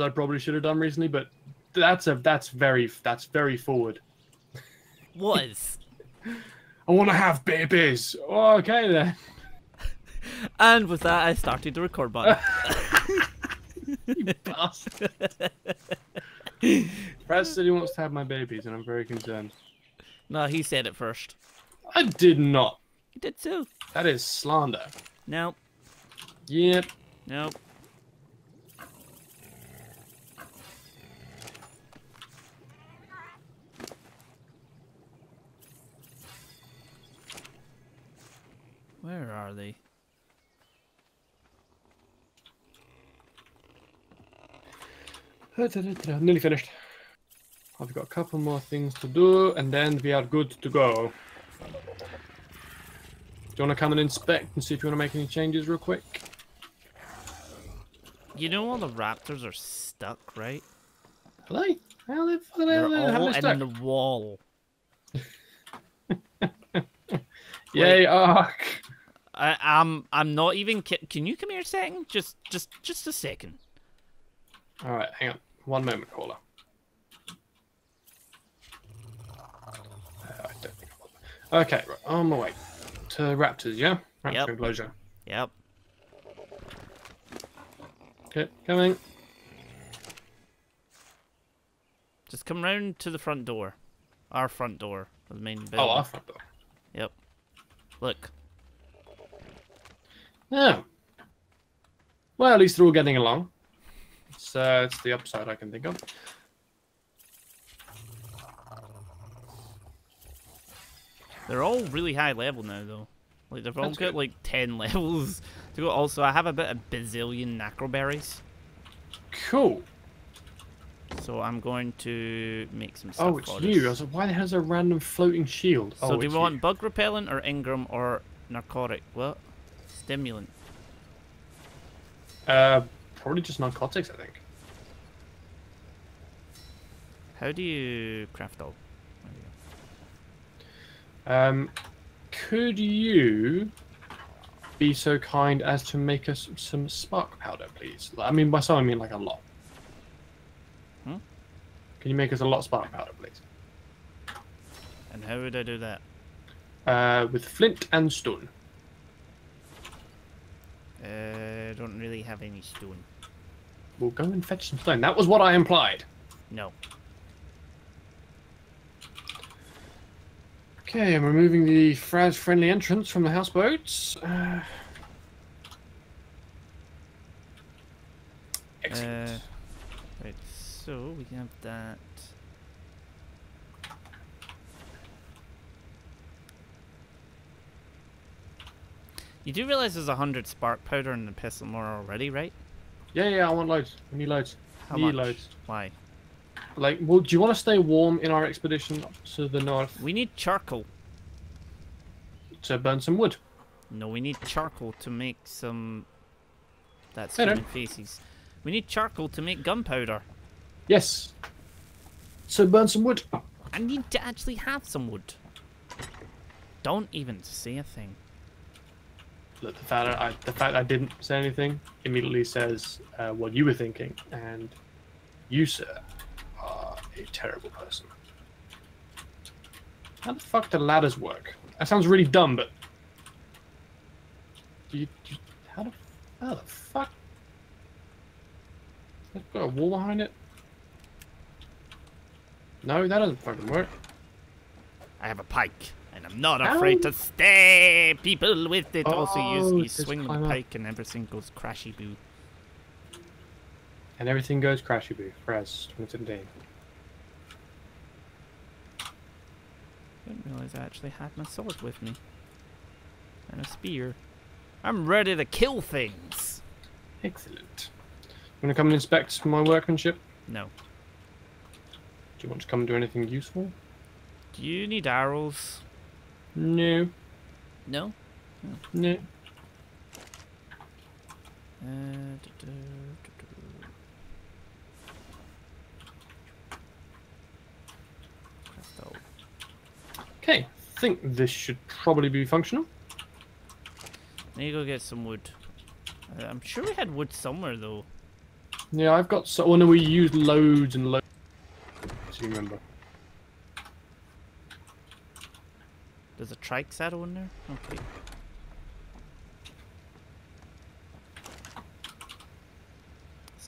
I probably should have done recently, but that's a that's very that's very forward. Was. I want to have babies. Oh, okay then. And with that, I started the record button. You bastard. Brad said he wants to have my babies, and I'm very concerned. no, he said it first. I did not. He did too. That is slander. No, Yep. no. Where are they? Uh, Nearly finished. I've got a couple more things to do, and then we are good to go. Do you want to come and inspect and see if you want to make any changes real quick? You know all the raptors are stuck, right? Are they? How the fuck are they, They're all they in the wall. Yay, Ark! I, I'm I'm not even. Ki- Can you come here a second? Just just just a second. Alright, hang on. One moment, caller. Uh, I don't think I will. Okay, right, on my way. To Raptors, yeah? Raptor Yep. enclosure. Yep. Okay, coming. Just come round to the front door. Our front door the main building. Oh, our front door. Yep. Look. Yeah. Well, at least they're all getting along. It's, uh, it's the upside I can think of. They're all really high level now, though. Like they've all got good. like ten levels to go. Also, I have a bit of bazillion narcoberries, Cool. so I'm going to make some stuff. Oh, it's you. I was like, why the hell is a random floating shield? So oh, do we want you. bug repellent or Ingram or narcotic? What? Stimulant. Uh, probably just narcotics, I think. How do you craft all? There you go. Um, could you be so kind as to make us some spark powder, please? I mean, by some I mean like a lot. Hmm? Can you make us a lot of spark powder, please? And how would I do that? Uh, with flint and stone. Uh, I don't really have any stone. We'll go and fetch some stone. That was what I implied. No. Okay, I'm removing the Fraz friendly entrance from the houseboats. Uh... Excellent. Uh, right, so we can have that. You do realize there's a hundred spark powder in the pestle mortar already, right? yeah, yeah, I want loads. We need loads. How need much? loads. Why? Like, well, do you want to stay warm in our expedition to the north We need charcoal. to burn some wood? No, we need charcoal to make some. That's human feces. We need charcoal to make gunpowder. Yes. So burn some wood. I need to actually have some wood. Don't even say a thing. The fact I, the fact I didn't say anything immediately says uh, what you were thinking, and you, sir, are a terrible person. How the fuck do ladders work? That sounds really dumb, but do you, do you how the how the fuck? That's got a wall behind it. No, that doesn't fucking work. I have a pike, I'm not afraid to stab people with it. also, Oh, you, you swing with climb the up. pike, and everything goes crashy boo. And everything goes crashy boo. Fraz 2017. Didn't realize I actually had my sword with me, and a spear. I'm ready to kill things. Excellent. You Want to come and inspect my workmanship? No. Do you want to come and do anything useful? Do you need arrows? No. No. No. Uh, du- du- du. Okay. I think this should probably be functional. Need to go get some wood. Uh, I'm sure we had wood somewhere though. Yeah, I've got so. Oh no, we used loads and loads. Do you remember? There's a trike saddle in there? Okay.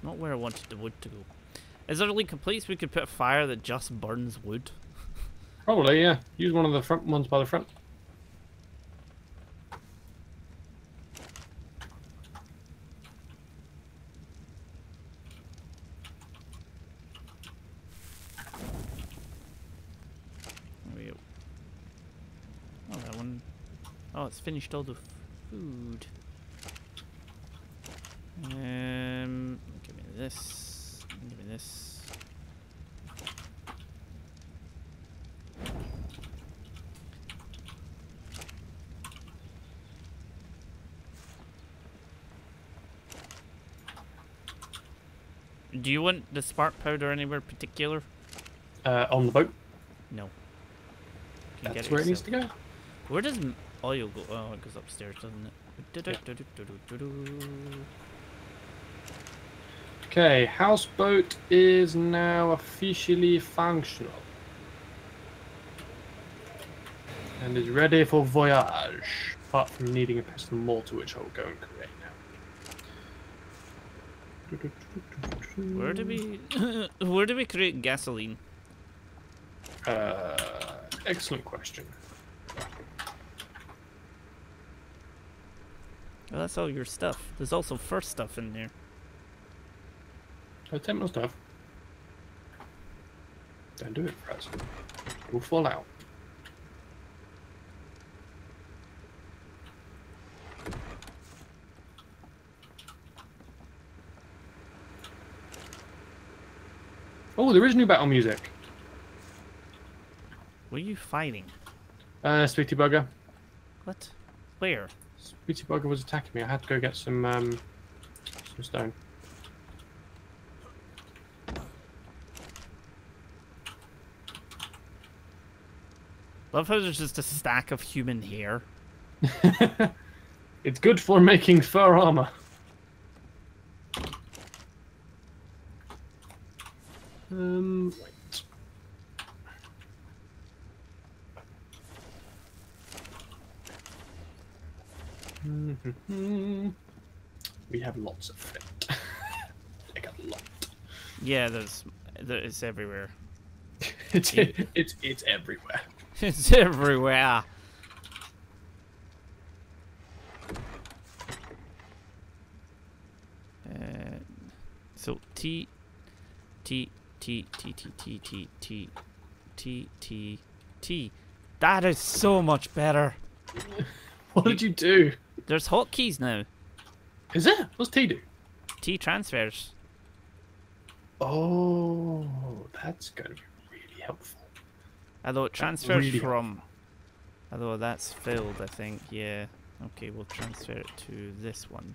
It's not where I wanted the wood to go. Is really complete so we could put a fire that just burns wood? Probably, yeah. Use one of the front ones by the front. There we go. Oh, that one. Oh, it's finished all the food. Um, give me this. Give me this. Do you want the spark powder anywhere particular? Uh, on the boat. No. That's where it needs to go. Where does m- oil go? Oh, it goes upstairs, doesn't it? Okay, houseboat is now officially functional. And is ready for voyage. Apart from needing a pestle mortar, which I will go and create now. Where do we where do we create gasoline? Uh, excellent question. Oh, that's all your stuff. There's also first stuff in there. Oh, take my stuff. Don't do it, Fraz. We'll fall out. Oh, there is new battle music. What are you fighting? Uh, Sweetie Bugger. What? Where? Sweetie Bugger was attacking me. I had to go get some, um, some stone. Love how there's just a stack of human hair. it's good for making fur armor. Um, wait. We have lots of flint. like a lot. Yeah, there's there, it's everywhere. It's it's it's everywhere. it's everywhere. Uh, so T T T T T T T T T T T. That is so much better. What did you do? There's hotkeys now. Is it? What's T do? T transfers. Oh, that's going to be really helpful. Although it transfers really from. Although that's filled, I think. Yeah. Okay, we'll transfer it to this one.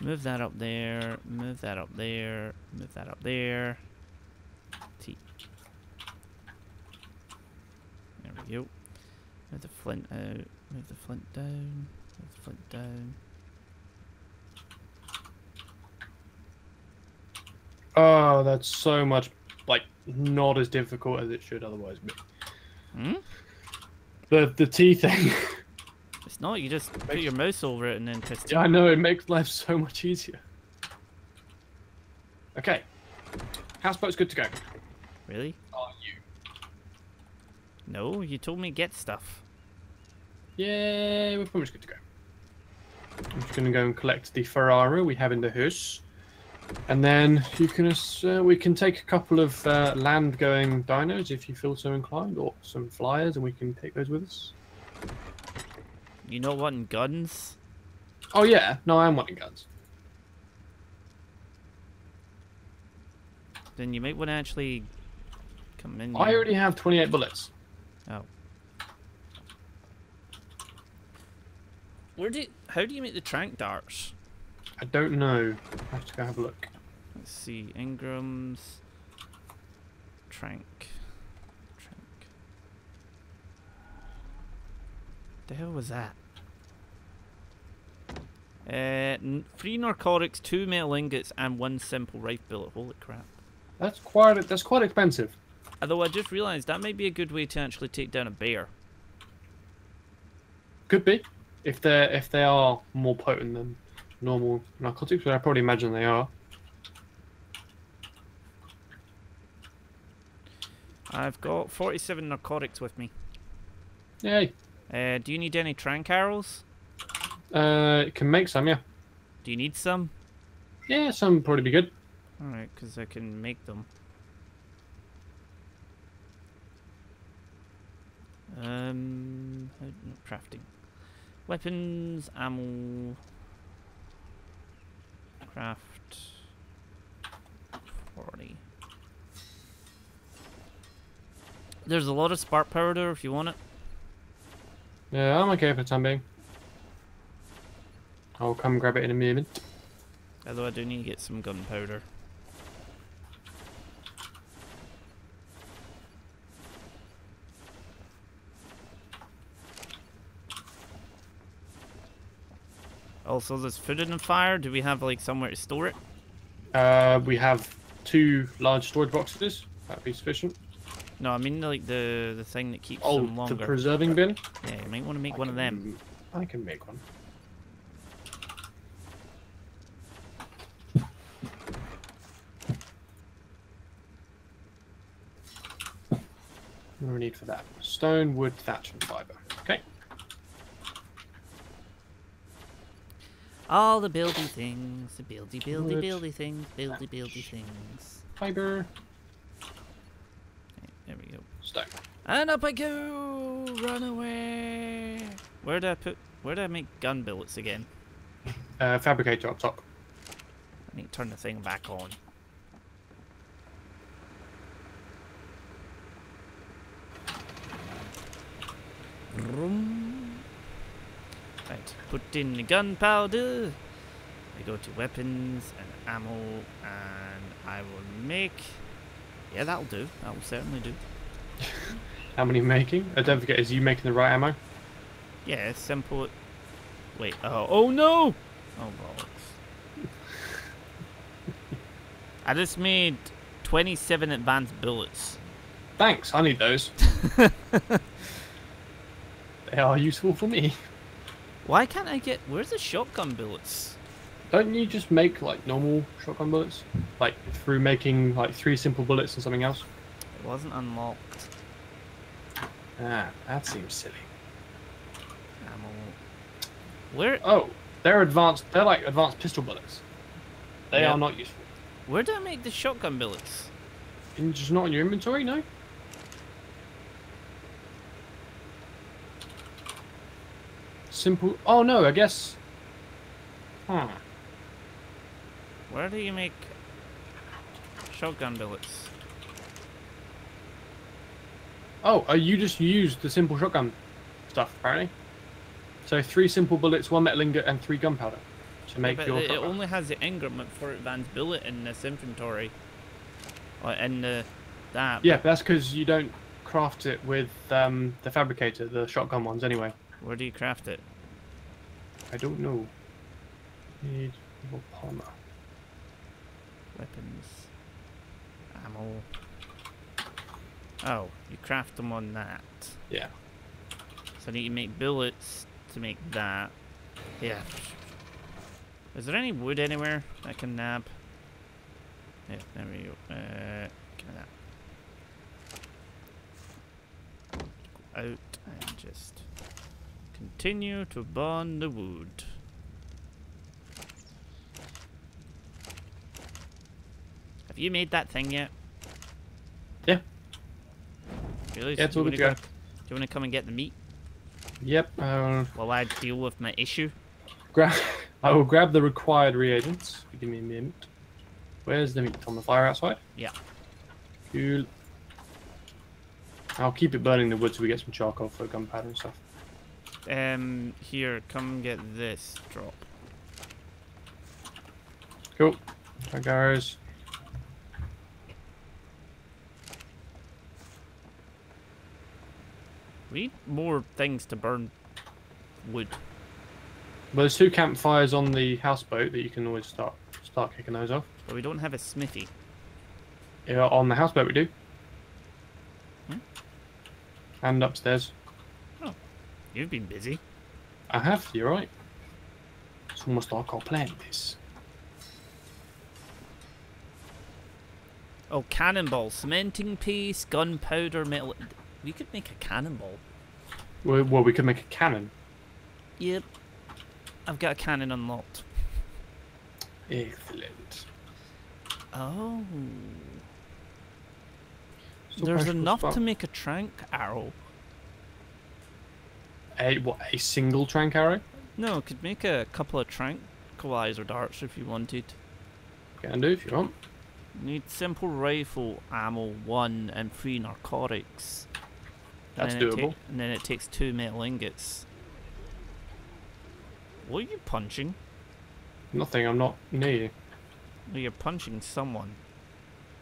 Move that up there. Move that up there. Move that up there. T. There we go. Move the flint out. Move the flint down. The flint down. Oh, that's so much like not as difficult as it should otherwise be. Hmm? The the T thing. It's not. You just put your mouse over it and then press T. yeah, I know it makes life so much easier. Okay, houseboat's good to go. Really? Are you? No, you told me get stuff. Yeah, we're pretty much good to go. I'm just gonna go and collect the Ferrari we have in the house, and then you can uh, we can take a couple of uh, land-going dinos if you feel so inclined, or some flyers, and we can take those with us. You know what? In guns. Oh yeah, no, I am wanting guns. Then you might want to actually come in. I already have 28 bullets. Oh. Where do? How do you make the trank darts? I don't know. I have to go have a look. Let's see. Engrams. Trank. Trank. The hell was that? Uh, three narcotics, two metal ingots, and one simple rifle bullet. Holy crap. That's quite that's quite expensive. Although I just realised that might be a good way to actually take down a bear. Could be, if they are if they are more potent than normal narcotics, but I probably imagine they are. I've got 47 narcotics with me. Yay! Uh, do you need any trank arrows? Uh, it can make some, yeah. Do you need some? Yeah, some probably be good. Alright, because I can make them. Um, crafting. Weapons, ammo. Craft. 40. There's a lot of spark powder if you want it. Yeah, I'm okay for the time being. I'll come grab it in a moment. Although I do need to get some gunpowder. Also, there's food in the fire. Do we have like somewhere to store it? Uh, we have two large storage boxes. That'd be sufficient. No, I mean like the the thing that keeps Oh, them the preserving bin. yeah, you might want to make I one of them. I can make one. What do we need for that? Stone, wood, thatch, and fiber. Okay. All the buildy things, the buildy buildy Wood. buildy things, buildy buildy things. Fiber, Okay, there we go. stone. And up I go! Run away! Where did I put? Where did I make gun billets again? Uh, fabricator up top. I need to turn the thing back on. Vroom. Right, put in the gunpowder. I go to weapons and ammo, and I will make. Yeah, that'll do. That will certainly do. How many making? Uh, don't forget, is you making the right ammo? Yeah, it's simple. Wait. Oh. Oh no! Oh bollocks. I just made 27 advanced bullets. Thanks, I need those. they are useful for me. Why can't I get? Where's the shotgun bullets? Don't you just make like normal shotgun bullets? Like through making like three simple bullets and something else? It wasn't unlocked. Ah, that seems silly. Ammo. Where? Oh, they're advanced. They're like advanced pistol bullets. They Yeah. are not useful. Where do I make the shotgun bullets? Just not in your inventory, no. Simple. Oh no, I guess. Huh. Where do you make shotgun bullets? Oh, uh, you just used the simple shotgun stuff apparently. So three simple bullets, one metal ingot, and three gunpowder to make but your. it, it only has the increment for advanced bullet in this inventory. Or in the that. Yeah, but that's because you don't craft it with um, the fabricator, the shotgun ones, anyway. Where do you craft it? I don't know. Need more polymer. Weapons. Ammo. Oh, you craft them on that. Yeah. So I need to make bullets to make that. Yeah. Is there any wood anywhere I can nab? Yeah, there we go. Uh, give me that. Out and just continue to burn the wood. Have you made that thing yet? Yeah. Really? Yeah, it's do, all you come, do you want to come and get the meat Yep. Uh, while I deal with my issue? grab. I will grab the required reagents. Give me a minute. Where's the meat? On the fire outside. Yeah. Cool. I'll keep it burning the wood so we get some charcoal for gunpowder and stuff. Um, here, come get this drop. Cool. There goes. We need more things to burn wood. Well, there's two campfires on the houseboat that you can always start start kicking those off. But we don't have a smithy. Yeah, on the houseboat we do. Hmm? And upstairs. You've been busy. I have, you're right. It's almost like I planned this. Oh, cannonball, cementing piece, gunpowder, metal. We could make a cannonball. Well, well, we could make a cannon. Yep. I've got a cannon unlocked. Excellent. Oh. Still There's enough to make a trank arrow. A what? A single trank arrow? No, could make a couple of tranquilizer darts if you wanted. Can do if you want. Need simple rifle ammo one and three narcotics. That's ta- doable. and then it takes two metal ingots. What are you punching? Nothing. I'm not near you. Oh, you're punching someone.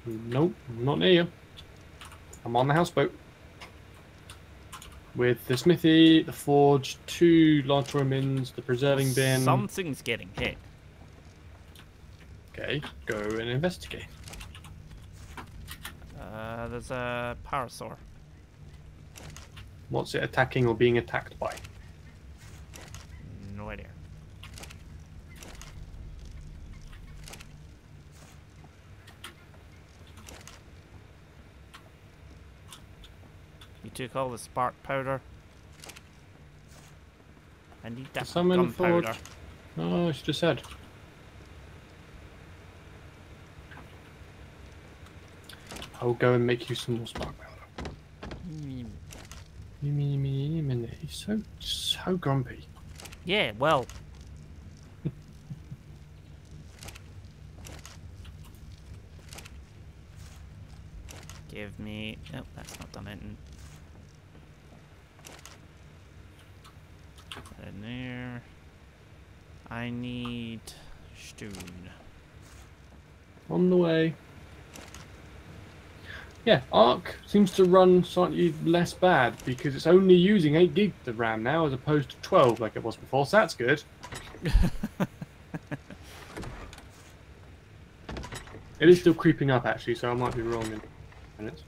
Nope. I'm not near you. I'm on the houseboat. With the smithy, the forge, two large mins, the preserving bin. Something's getting hit. Okay, go and investigate. Uh, there's a parasaur. What's it attacking or being attacked by? No idea. You took all the spark powder. I need that Summon forge. gunpowder. Oh, she just said. I'll go and make you some more spark powder. Mm, Me, me, me, me. He's so, so grumpy. Yeah, well. Give me. Oh, that's not done it. In there. I need stone. On the way. Yeah, Ark seems to run slightly less bad because it's only using 8 gig of RAM now as opposed to 12 like it was before, so that's good. it is still creeping up actually, so I might be wrong in minutes.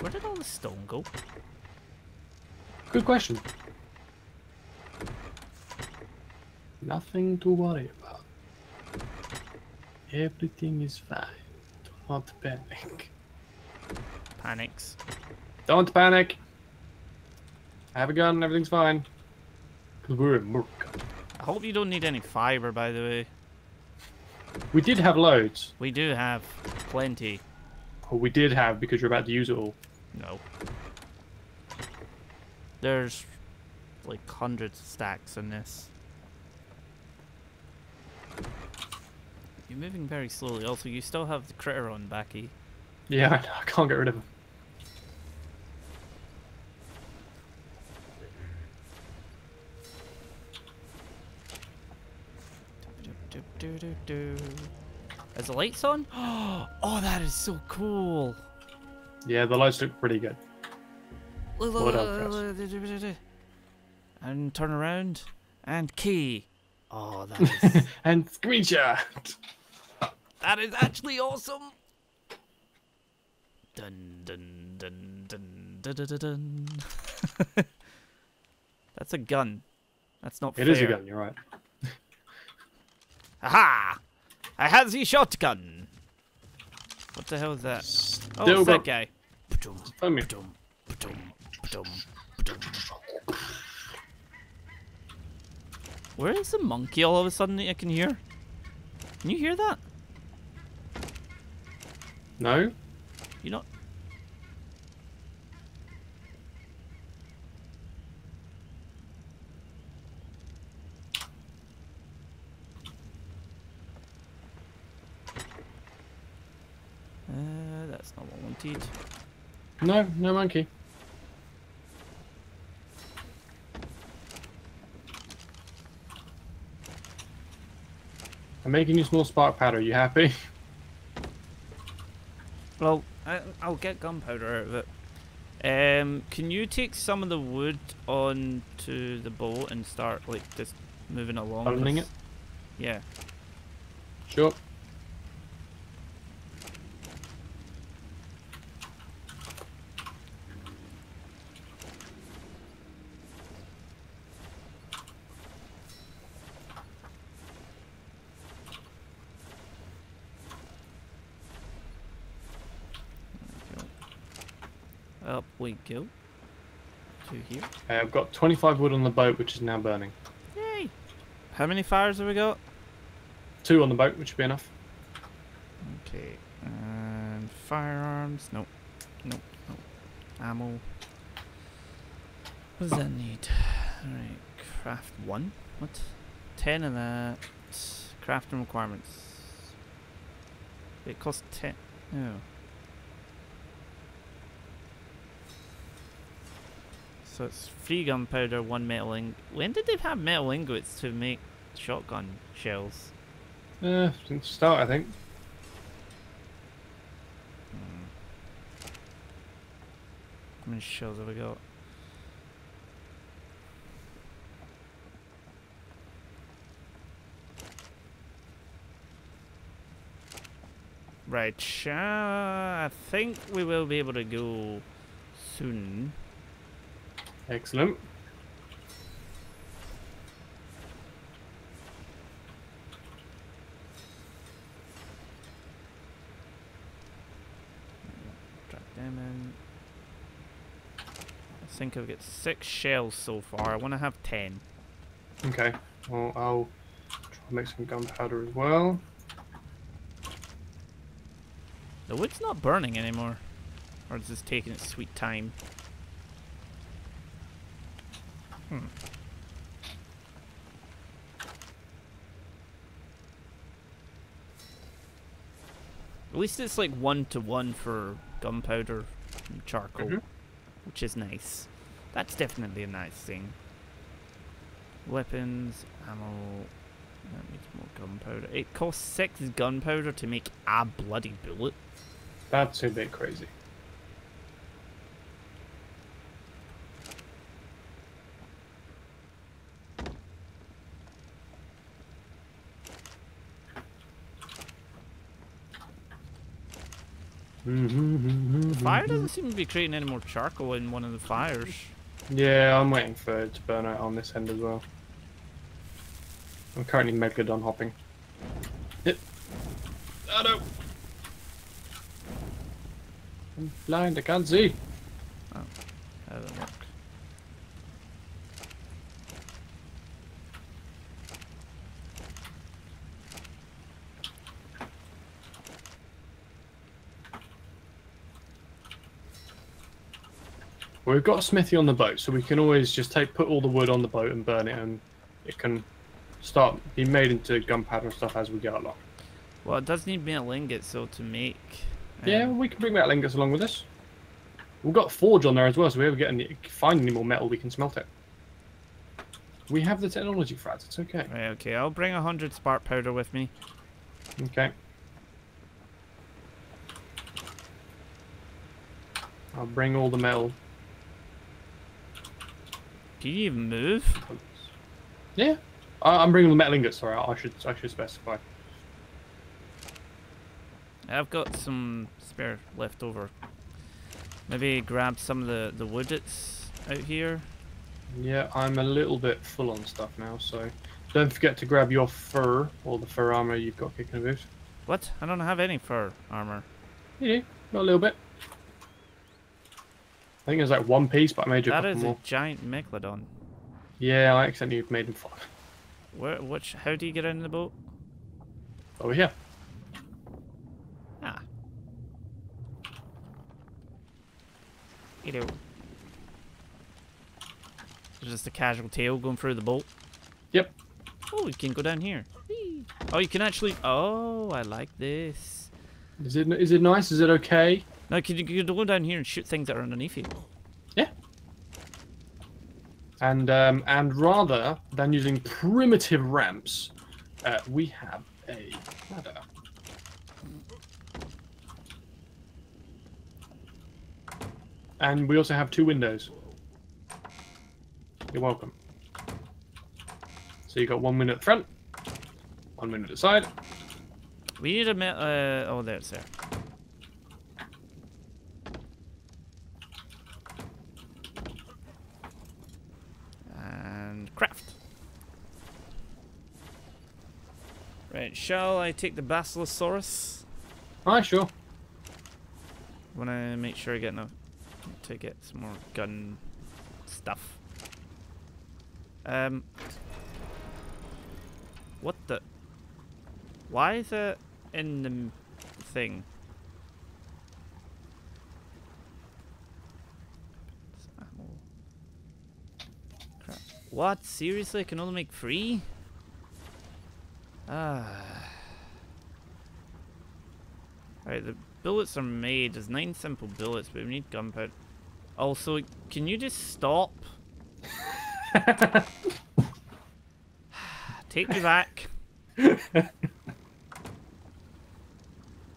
Where did all the stone go? Good question. Nothing to worry about. Everything is fine. Do not panic. Panics. Don't panic. I have a gun, everything's fine. Because we're in Murk. I hope you don't need any fiber, by the way. We did have loads. We do have plenty. Or we did have because you're about to use it all. No. There's like hundreds of stacks in this. You're moving very slowly. Also, you still have the critter on, Backy. Yeah, I know, I can't get rid of them. Is the lights on? Oh, that is so cool. Yeah, the lights look pretty good. And turn around and key. Oh, that is and screenshot. That is actually awesome. Dun dun dun dun dun dun dun. dun. That's a gun. That's not It fair. is a gun, you're right. Aha! I have the shotgun. What the hell is that? Oh, it's that guy. Where is the monkey all of a sudden that I can hear? Can you hear that? No? You not? Uh, that's not what I wanted. No, no monkey. I'm making you small spark powder. Are you happy? Well, I, I'll get gunpowder out of it. Um, can you take some of the wood onto the boat and start like just moving along. This- it? Yeah. Sure. Up we go. To here. Okay, I've got 25 wood on the boat, which is now burning. Yay! How many fires have we got? Two on the boat, which should be enough. Okay. And firearms. Nope. Nope. Nope. Ammo. What does that need? Alright. Craft one. What? Ten of that. Crafting requirements. It costs ten. Oh. So it's three gunpowder, one metal ing. When did they have metal ingots to make shotgun shells? Uh, since the start, I think. Hmm. How many shells have we got? Right, uh, I think we will be able to go soon. Excellent. Drop them in. I think I've got six shells so far. I want to have ten. Okay. Well, I'll try and make some gunpowder as well. The wood's not burning anymore. Or is this taking its sweet time? Hmm. At least it's like one to one for gunpowder and charcoal, Mhm. which is nice. That's definitely a nice thing. Weapons, ammo. That needs more gunpowder. It costs six gunpowder to make a bloody bullet. That's a bit crazy. Fire doesn't seem to be creating any more charcoal in one of the fires. Yeah, I'm waiting for it to burn out on this end as well. I'm currently megalodon hopping. Yep. Oh no! I'm blind, I can't see. How does that work? Well, we've got a smithy on the boat, so we can always just take put all the wood on the boat and burn it, and it can start being made into gunpowder and stuff as we go along. Well, it does need metal ingots, so to make. Yeah, um, we can bring metal ingots along with us. We've got forge on there as well, so if we ever get any, find any more metal, we can smelt it. We have the technology for that. It's okay. Right, okay, I'll bring a hundred spark powder with me. Okay. I'll bring all the metal. Can you even move? Yeah, I- I'm bringing the metal ingots. Sorry, I should I should specify. I've got some spare left over. Maybe grab some of the, the wood that's out here. Yeah, I'm a little bit full on stuff now, so don't forget to grab your fur or the fur armor you've got kicking about. What? I don't have any fur armor. Yeah, got a little bit. I think there's like one piece, but I made you a That couple is more. a giant megalodon. Yeah, I accidentally made him five. Where? Which? How do you get in the boat? Over here. Ah. You know. There's just a casual tail going through the boat. Yep. Oh, you can go down here. Whee! Oh, you can actually. Oh, I like this. Is it is it nice? Is it okay? No, can you, you can go down here and shoot things that are underneath you? Yeah. And um, and rather than using primitive ramps, uh, we have a ladder. And we also have two windows. You're welcome. So you got one win at the front, one win at the side. We need a mi- uh, oh, there it's there. And craft. Right, shall I take the Basilosaurus? Ah, sure. Wanna make sure I get enough to get some more gun stuff. Um, what the? Why is it in the thing? Crap. What? Seriously? I can only make three? Ah. Alright, the bullets are made. There's nine simple bullets, but we need gunpowder. Also, can you just stop? Take me back.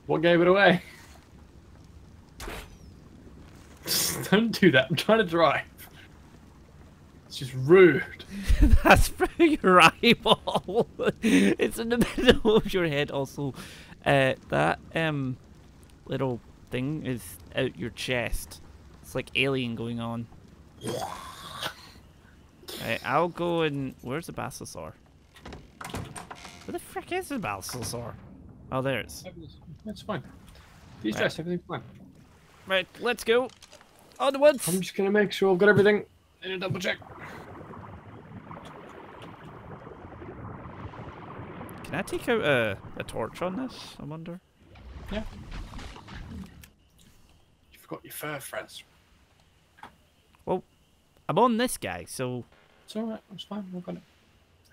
What gave it away? Don't do that. I'm trying to drive. It's just rude. That's through your eyeball. it's in the middle of your head. Also, uh, that um little thing is out your chest. It's like alien going on. Right, I'll go and where's the Basilosaur? Where the frick is the Basilosaur? Oh, there it is. That's fine. These Right. dress, everything's fine. Right, let's go. On the woods. I'm just gonna make sure I've got everything in a double check. Can I take out a, a torch on this? I wonder. Yeah. You forgot your fur friends. Well, I'm on this guy, so It's alright, it's fine, I've got it.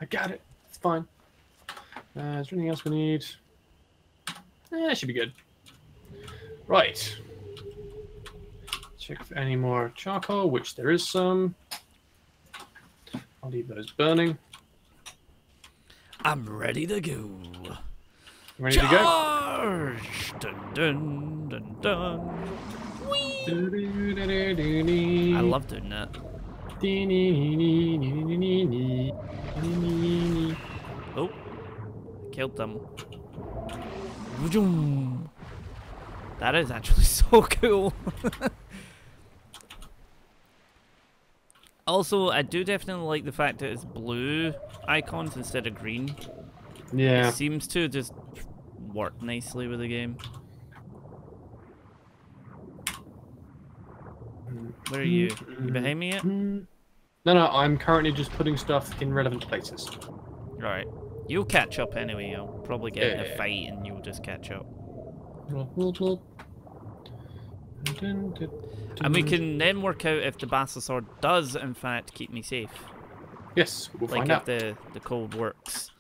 I got it. It's fine. Uh, is there anything else we need? Eh, it should be good. Right. Check for any more charcoal, which there is some. I'll leave those burning. I'm ready to go. Ready to go? Dun dun dun I love doing that. Oh, killed them. That is actually so cool. Also, I do definitely like the fact that it's blue icons instead of green. Yeah. It seems to just work nicely with the game. Where are you? You behind me yet? No, no, I'm currently just putting stuff in relevant places. Right. You'll catch up anyway. I'll probably get in Yeah. a fight and you'll just catch up. And we can then work out if the Basilosaur does, in fact, keep me safe. Yes, we'll like find if out. the, the code works.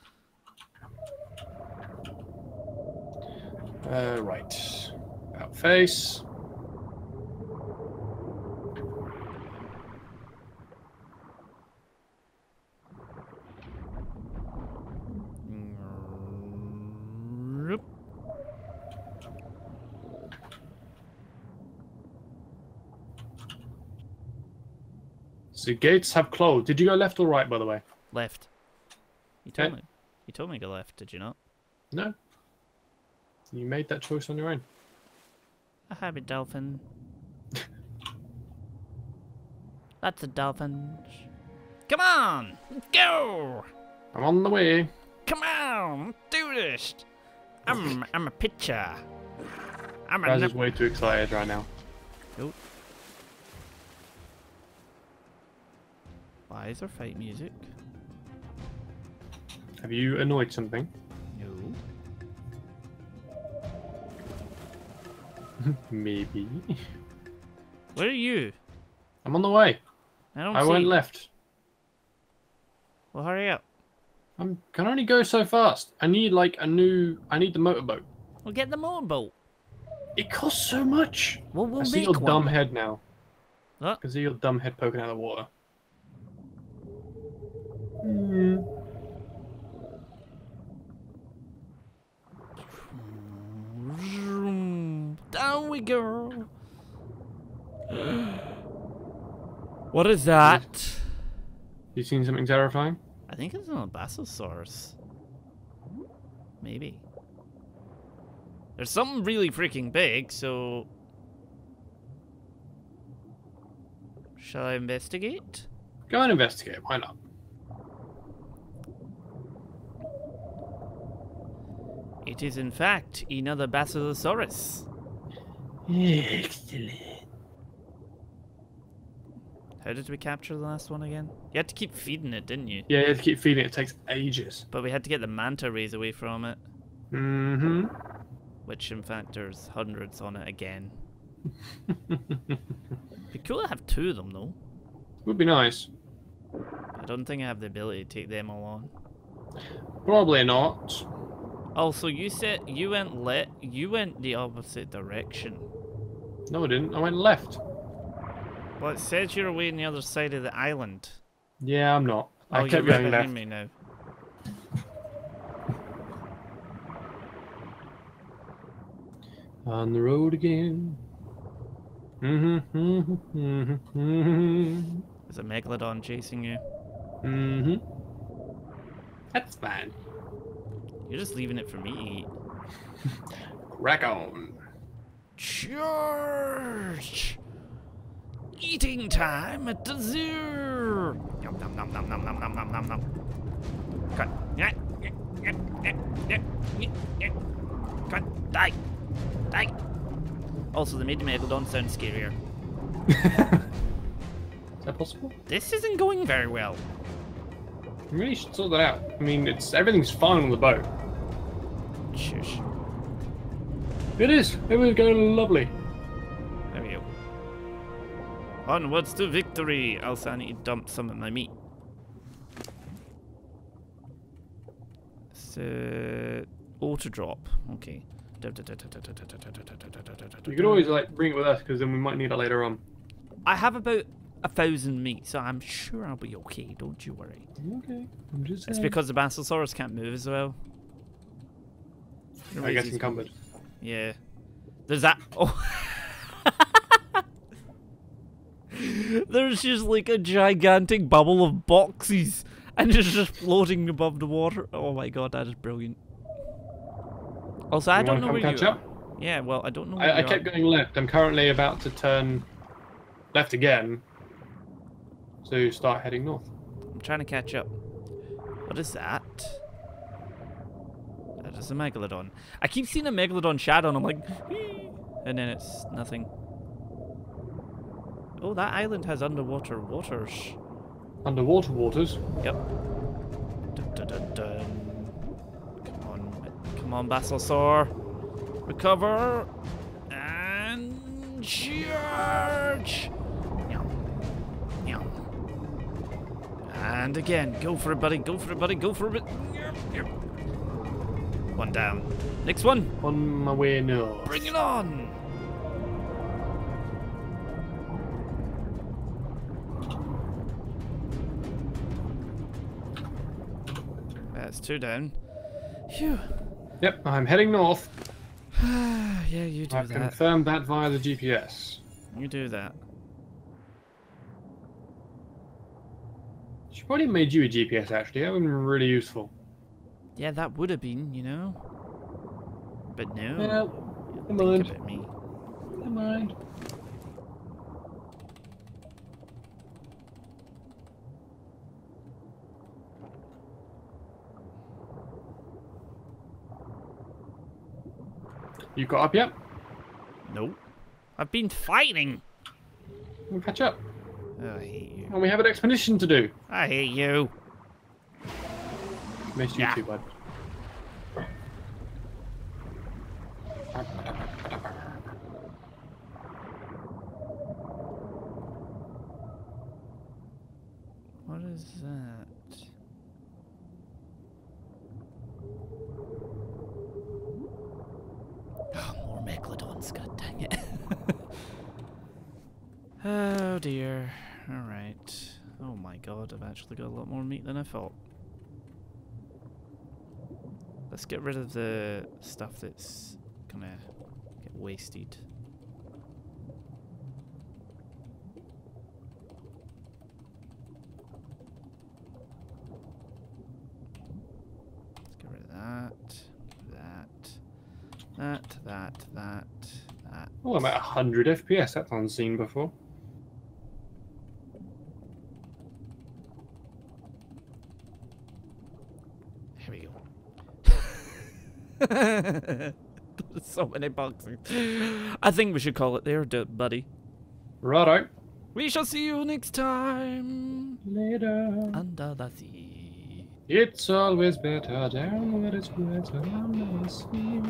Uh, right. About face. The gates have closed. Did you go left or right, by the way? Left. You told Okay. me. You told me to go left, did you not? No. You made that choice on your own. A happy dolphin. That's a dolphin. Come on! Go! I'm on the way. Come on! Do this! I'm I'm a pitcher. I'm a Raz nip- is way too excited right now. Why is there fight music? Have you annoyed something? No. Maybe. Where are you? I'm on the way. I don't I see. went left. Well, hurry up. I can only go so fast. I need like a new. I need the motorboat. We'll get the motorboat. It costs so much. Well, we'll I see your one. dumb head now. What? I can see your dumb head poking out of the water. Down we go. what is that? You seen something terrifying? I think it's an Albasosaurus. Maybe. There's something really freaking big, so... Shall I investigate? Go and investigate. Why not? It is in fact another Basilosaurus. Excellent. How did we capture the last one again? You had to keep feeding it, didn't you? Yeah, you have to keep feeding it. It takes ages. But we had to get the manta rays away from it, Mm-hmm. which in fact there's hundreds on it again. It'd be cool to have two of them though. Would be nice. I don't think I have the ability to take them all on. Probably not. Also, you said you went le- you went the opposite direction. No, I didn't. I went left. Well, it says you're away on the other side of the island. Yeah, I'm not. Oh, I you're kept going left. me now. On the road again. Mm-hmm. Mm-hmm. Mm-hmm. There's a megalodon chasing you. Mm-hmm. That's fine. You're just leaving it for me to eat. Crack on. Charge! Eating time at the zoo! Yum, nom, nom, nom, nom, nom, nom, nom, nom, nom. Cut. Cut. Die! Die! Also, they made the Megalodon sound scarier. Is that possible? This isn't going very well. You really should sort that out. I mean, it's everything's fine on the boat. Shush. It is. Everything's going lovely. There we go. Onwards to victory! Also, I need to dump some of my meat. So, auto drop. Okay. You could always like bring it with us because then we might need it later on. I have about a thousand meat, so I'm sure I'll be okay. Don't you worry. Okay. I'm just It's saying. because the Basilosaurus can't move as well. I guess encumbered. Yeah. There's that. Oh. There's just like a gigantic bubble of boxes and it's just floating above the water. Oh my god, that is brilliant. Also, I don't know where you catch are. up? Yeah, well, I don't know where I, I kept going left. I'm currently about to turn left again to start heading north. I'm trying to catch up. What is that? That is a megalodon. I keep seeing a megalodon shadow and I'm like, and then it's nothing. Oh, that island has underwater waters. Underwater waters. Yep. Dun, dun, dun, dun. Come on, come on, Basilsaur. Recover and charge. And again, go for it, buddy. Go for it, buddy. Go for it. One down. Next one. On my way north. Bring it on. That's two down. Phew. Yep, I'm heading north. yeah, you do I've that. confirmed that via the GPS. You do that. Probably made you a GPS actually. That would have been really useful. Yeah, that would have been, you know. But no. Yeah, you never mind. about me. Never mind. You got up yet? Nope. I've been fighting. We'll catch up. Oh, I hate you. And we have an expedition to do. I hate you. Missed you Yeah. too, bud. Let's get rid of the stuff that's gonna get wasted. Let's get rid of that, that, that, that, that. Oh, I'm at 100 FPS. That's unseen before. Go. so many boxes. I think we should call it there, buddy. Righto. We shall see you next time Later. under the sea. It's always better down where it's better under the sea.